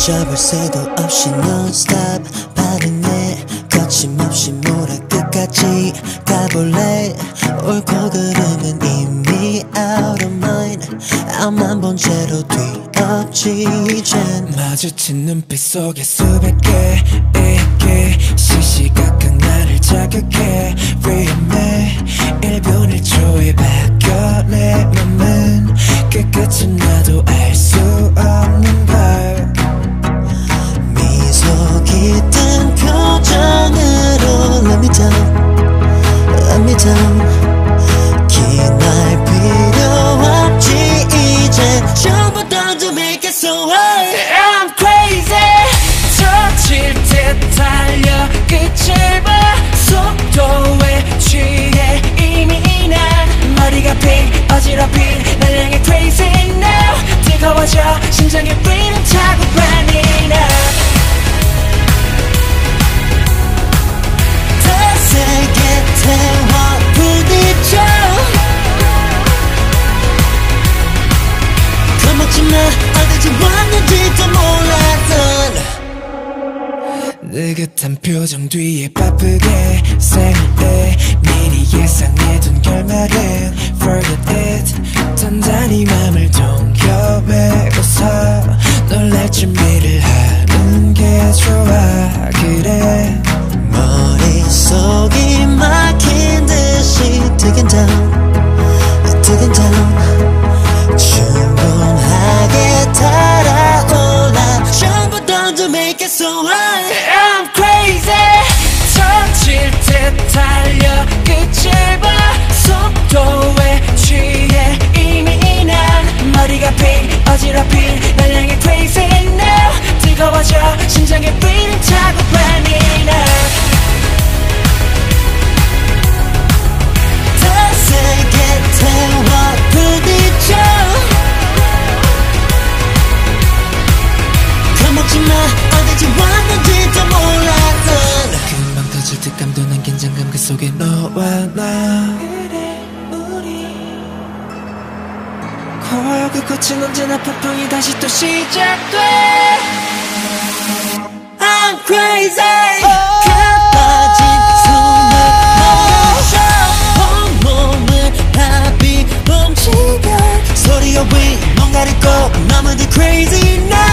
멈춰볼 새도 없이 non-stop 반응해. 거침없이 몰아 끝까지 가볼래? 옳고 그름은 이미 out of mind. 앞만 본 채로 뒤엎지 이젠 마주친 눈빛 속에 수백 개 이게. 시시각각 나를 자극해. 위험해 1분 어지럽힌 날 향해 crazy now. 뜨거워져 심장에 불은 타고 느긋한 표정 뒤에 바쁘게 생각해 미리 예 너와 나. 그래 우리. 코와 그 꽃은 언제나 폭풍이 다시 또 시작돼. I'm crazy. 너가 온몸을 합이 움직여 소리와 위 뭔가를 꼭 너무도 crazy now.